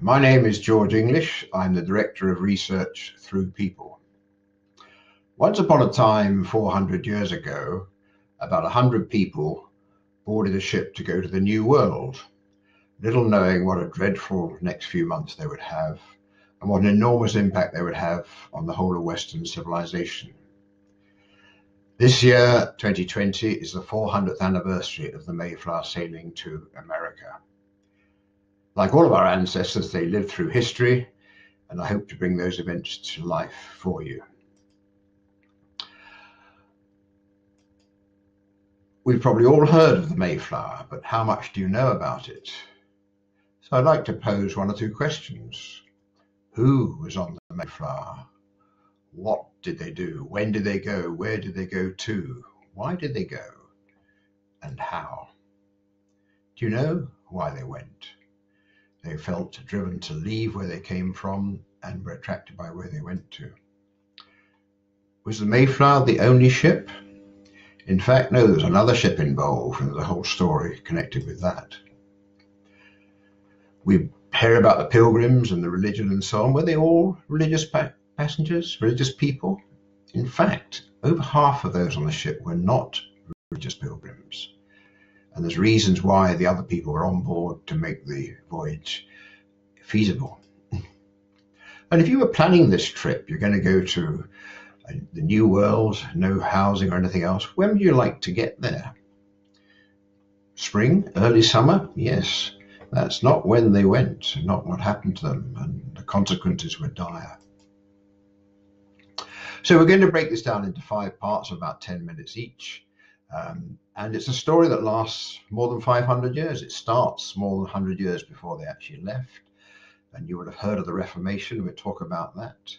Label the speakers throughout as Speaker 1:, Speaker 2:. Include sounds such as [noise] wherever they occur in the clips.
Speaker 1: My name is George English. I'm the Director of Research Through People. Once upon a time, 400 years ago, about 100 people boarded a ship to go to the New World, little knowing what a dreadful next few months they would have and what an enormous impact they would have on the whole of Western civilization. This year, 2020, is the 400th anniversary of the Mayflower sailing to America. Like all of our ancestors, they lived through history, and I hope to bring those events to life for you. We've probably all heard of the Mayflower, but how much do you know about it? So I'd like to pose one or two questions. Who was on the Mayflower? What did they do? When did they go? Where did they go to? Why did they go? And how? Do you know why they went? They felt driven to leave where they came from and were attracted by where they went to. Was the Mayflower the only ship? In fact, no, there was another ship involved, and there's a whole story connected with that. We hear about the pilgrims and the religion and so on. Were they all religious pa- passengers, religious people? In fact, over half of those on the ship were not religious pilgrims and there's reasons why the other people were on board to make the voyage feasible. [laughs] And if you were planning this trip, you're going to go to uh, the New World, no housing or anything else. When would you like to get there? Spring, early summer? Yes, that's not when they went, not what happened to them, and the consequences were dire. So we're going to break this down into five parts of about 10 minutes each. Um, and it's a story that lasts more than 500 years. It starts more than 100 years before they actually left. And you would have heard of the Reformation. We'll talk about that.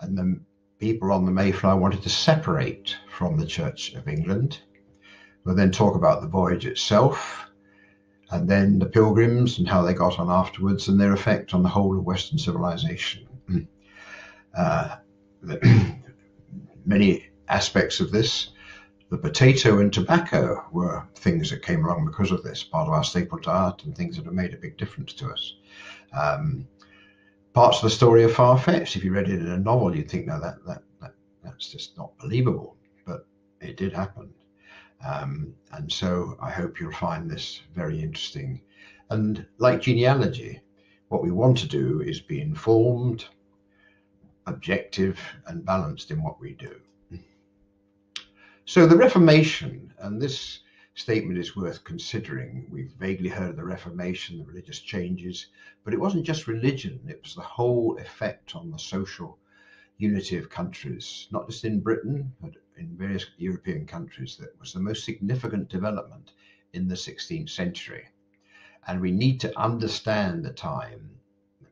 Speaker 1: And the people on the Mayflower wanted to separate from the Church of England. We'll then talk about the voyage itself, and then the pilgrims and how they got on afterwards and their effect on the whole of Western civilization. [clears throat] Uh, [clears throat] many aspects of this the potato and tobacco were things that came along because of this, part of our staple diet and things that have made a big difference to us. Um, parts of the story are far fetched. If you read it in a novel, you'd think, no, that, that, that that's just not believable. But it did happen. Um, and so I hope you'll find this very interesting. And like genealogy, what we want to do is be informed, objective, and balanced in what we do. So the Reformation, and this statement is worth considering. We've vaguely heard of the Reformation, the religious changes, but it wasn't just religion, it was the whole effect on the social unity of countries, not just in Britain, but in various European countries, that was the most significant development in the 16th century. And we need to understand the time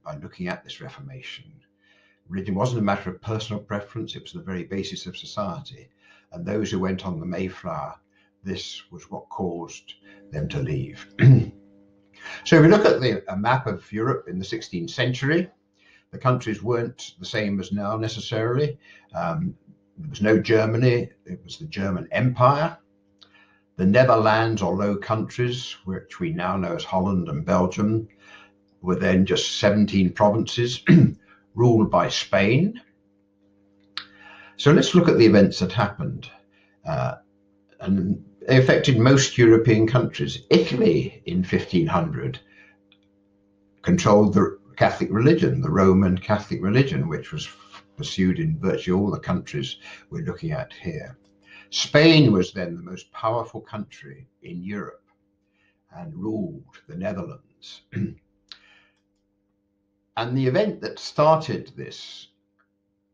Speaker 1: by looking at this Reformation. Religion wasn't a matter of personal preference, it was the very basis of society and those who went on the Mayflower, this was what caused them to leave. [clears throat] so if we look at the, a map of Europe in the 16th century, the countries weren't the same as now necessarily. Um, there was no Germany, it was the German Empire. The Netherlands or Low Countries, which we now know as Holland and Belgium, were then just 17 provinces [clears throat] ruled by Spain. So let's look at the events that happened. Uh, and they affected most European countries. Italy in 1500 controlled the Catholic religion, the Roman Catholic religion, which was pursued in virtually all the countries we're looking at here. Spain was then the most powerful country in Europe and ruled the Netherlands. [clears throat] and the event that started this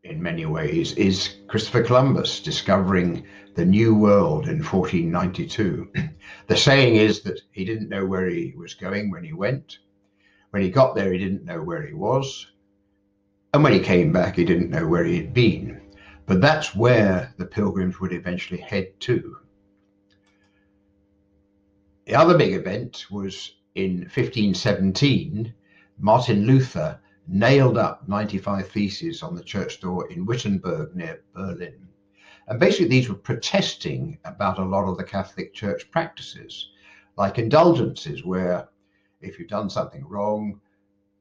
Speaker 1: in many ways is Christopher Columbus discovering the New World in 1492. [clears throat] the saying is that he didn't know where he was going when he went. When he got there, he didn't know where he was. And when he came back, he didn't know where he had been. But that's where the pilgrims would eventually head to. The other big event was in 1517, Martin Luther nailed up 95 theses on the church door in Wittenberg near Berlin. And basically, these were protesting about a lot of the Catholic Church practices, like indulgences, where if you've done something wrong,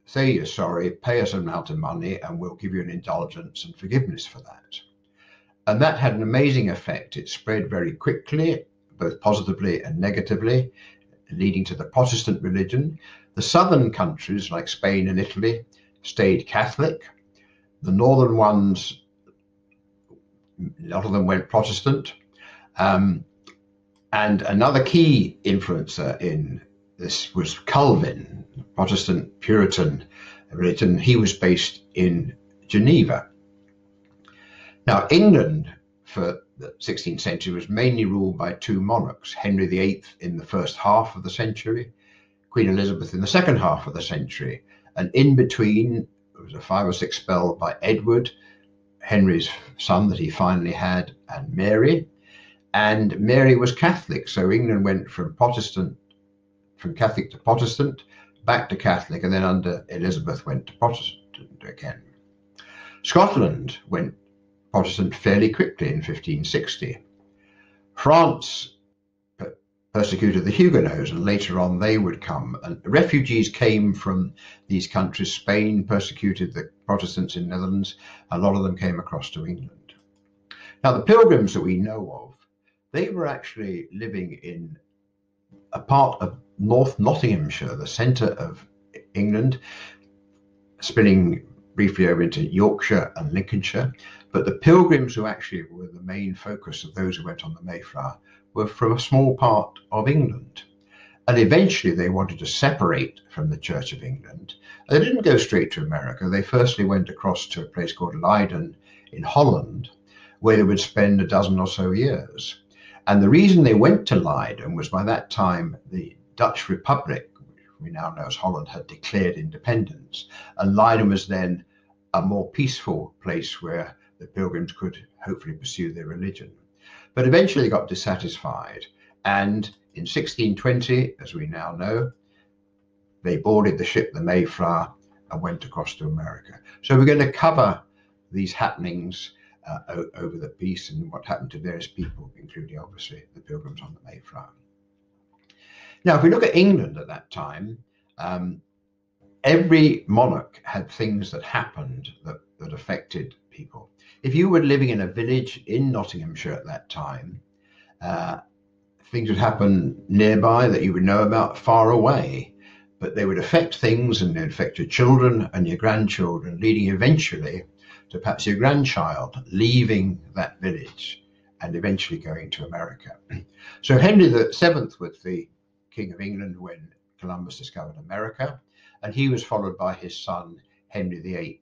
Speaker 1: say you're sorry, pay us an amount of money, and we'll give you an indulgence and forgiveness for that. And that had an amazing effect. It spread very quickly, both positively and negatively, leading to the Protestant religion. The southern countries, like Spain and Italy, stayed Catholic. The northern ones, a lot of them went Protestant. Um, and another key influencer in this was Calvin, Protestant Puritan religion. He was based in Geneva. Now, England for the 16th century was mainly ruled by two monarchs Henry VIII in the first half of the century, Queen Elizabeth in the second half of the century. And in between, there was a five or six spell by Edward, Henry's son that he finally had, and Mary. And Mary was Catholic, so England went from Protestant, from Catholic to Protestant, back to Catholic, and then under Elizabeth went to Protestant again. Scotland went Protestant fairly quickly in 1560. France persecuted the Huguenots, and later on they would come. And refugees came from these countries. Spain persecuted the Protestants in Netherlands. A lot of them came across to England. Now, the pilgrims that we know of, they were actually living in a part of North Nottinghamshire, the centre of England, spinning briefly over into Yorkshire and Lincolnshire. But the pilgrims who actually were the main focus of those who went on the Mayflower were from a small part of England. And eventually they wanted to separate from the Church of England. They didn't go straight to America. They firstly went across to a place called Leiden in Holland, where they would spend a dozen or so years. And the reason they went to Leiden was by that time the Dutch Republic, which we now know as Holland, had declared independence. And Leiden was then a more peaceful place where the pilgrims could hopefully pursue their religion. But eventually got dissatisfied. And in 1620, as we now know, they boarded the ship, the Mayflower, and went across to America. So we're going to cover these happenings uh, over the piece and what happened to various people, including obviously the pilgrims on the Mayflower. Now, if we look at England at that time, um, every monarch had things that happened that, that affected people. If you were living in a village in Nottinghamshire at that time, uh, things would happen nearby that you would know about far away, but they would affect things and they'd affect your children and your grandchildren, leading eventually to perhaps your grandchild leaving that village and eventually going to America. [clears throat] So Henry VII was the King of England when Columbus discovered America, and he was followed by his son Henry VIII.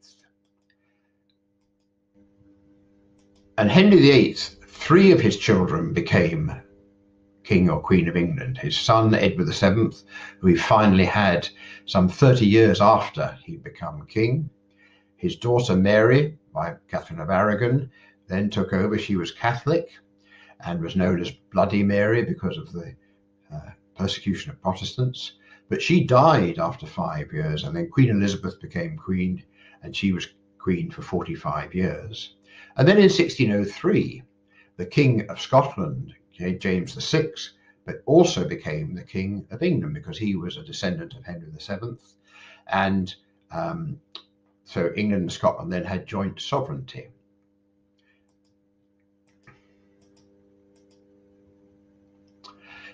Speaker 1: And Henry VIII, three of his children became King or Queen of England. His son, Edward VII, who he finally had some 30 years after he'd become king. His daughter, Mary, by Catherine of Aragon, then took over. She was Catholic and was known as Bloody Mary because of the uh, persecution of Protestants. But she died after five years, and then Queen Elizabeth became queen, and she was queen for 45 years. And then in 1603, the King of Scotland, James VI, but also became the King of England because he was a descendant of Henry VII. And um, so England and Scotland then had joint sovereignty.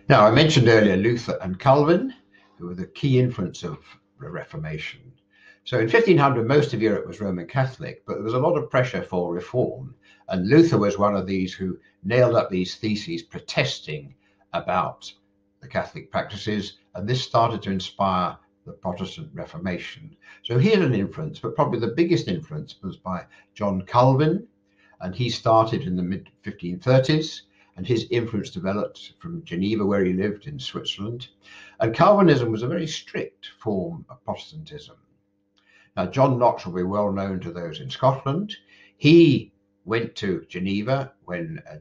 Speaker 1: Now, I mentioned earlier Luther and Calvin, who were the key influence of the Reformation. So in 1500, most of Europe was Roman Catholic, but there was a lot of pressure for reform. And Luther was one of these who nailed up these theses protesting about the Catholic practices. And this started to inspire the Protestant Reformation. So he had an influence, but probably the biggest influence was by John Calvin. And he started in the mid 1530s and his influence developed from Geneva, where he lived in Switzerland. And Calvinism was a very strict form of Protestantism. Now, John Knox will be well known to those in Scotland. He went to Geneva when uh,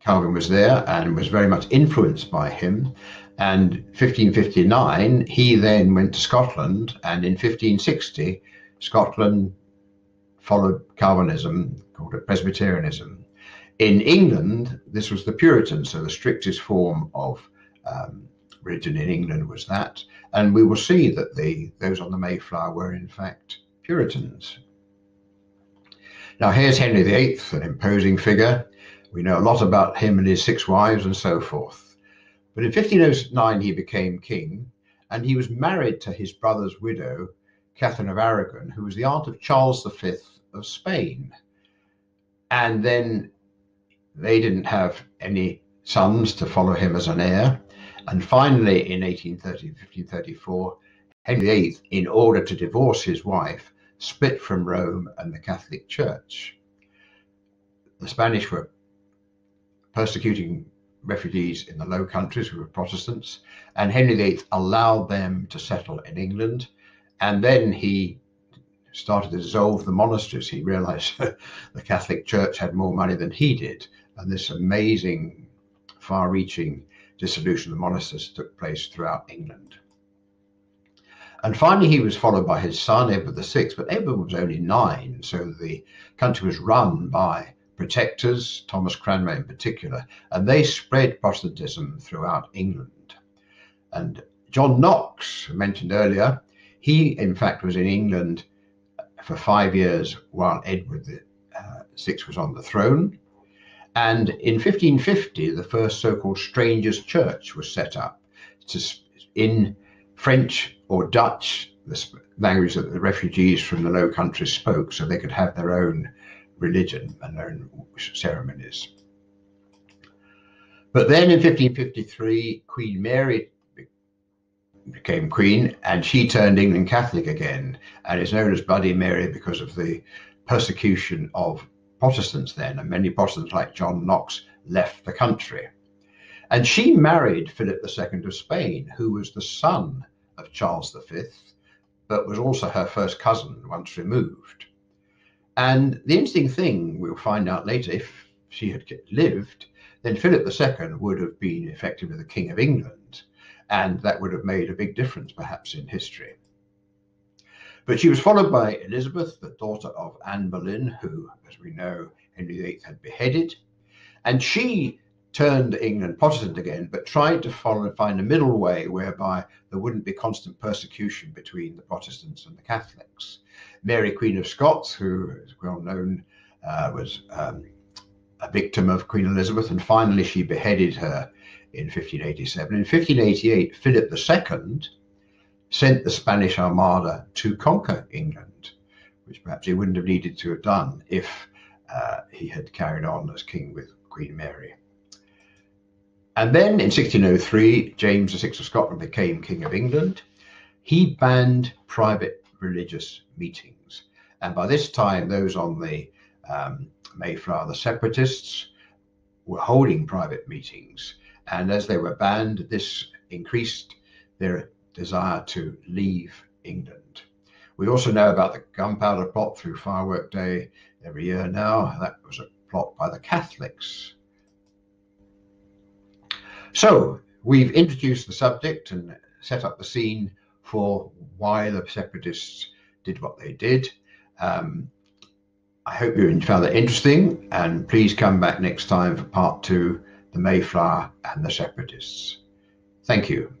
Speaker 1: Calvin was there and was very much influenced by him. And 1559, he then went to Scotland, and in 1560, Scotland followed Calvinism, called it Presbyterianism. In England, this was the Puritans, so the strictest form of um, religion in England was that. And we will see that the those on the Mayflower were in fact Puritans. Now here's Henry VIII, an imposing figure. We know a lot about him and his six wives and so forth. But in 1509 he became king, and he was married to his brother's widow, Catherine of Aragon, who was the aunt of Charles V of Spain. And then they didn't have any sons to follow him as an heir. And finally, in 1830, 1534, Henry VIII, in order to divorce his wife, split from Rome and the Catholic Church. The Spanish were persecuting refugees in the Low Countries who were Protestants, and Henry VIII allowed them to settle in England. And then he started to dissolve the monasteries. He realized [laughs] the Catholic Church had more money than he did, and this amazing, far reaching dissolution of the monasteries took place throughout England. And finally, he was followed by his son, Edward VI, but Edward was only nine, so the country was run by protectors, Thomas Cranmer in particular, and they spread Protestantism throughout England. And John Knox, mentioned earlier, he in fact was in England for five years while Edward VI uh, was on the throne. And in 1550, the first so called Strangers' Church was set up to, in French or Dutch, the language that the refugees from the Low Countries spoke, so they could have their own religion and their own ceremonies. But then in 1553, Queen Mary became queen and she turned England Catholic again and is known as Bloody Mary because of the persecution of Protestants then. And many Protestants, like John Knox, left the country. And she married Philip II of Spain, who was the son of Charles V, but was also her first cousin once removed. And the interesting thing we'll find out later, if she had lived, then Philip II would have been effectively the King of England and that would have made a big difference perhaps in history. But she was followed by Elizabeth, the daughter of Anne Boleyn, who, as we know, Henry VIII had beheaded. And she turned England Protestant again, but tried to follow, find a middle way whereby there wouldn't be constant persecution between the Protestants and the Catholics. Mary, Queen of Scots, who is well known, uh, was um, a victim of Queen Elizabeth, and finally she beheaded her in 1587. In 1588, Philip II sent the Spanish Armada to conquer England, which perhaps he wouldn't have needed to have done if uh, he had carried on as king with Queen Mary. And then in 1603, James VI of Scotland became King of England. He banned private religious meetings. And by this time, those on the um, Mayflower, the separatists, were holding private meetings and as they were banned, this increased their desire to leave England. We also know about the gunpowder plot through Firework Day every year now. That was a plot by the Catholics. So we've introduced the subject and set up the scene for why the separatists did what they did. Um, I hope you found that interesting, and please come back next time for part two the Mayflower and the Separatists. Thank you.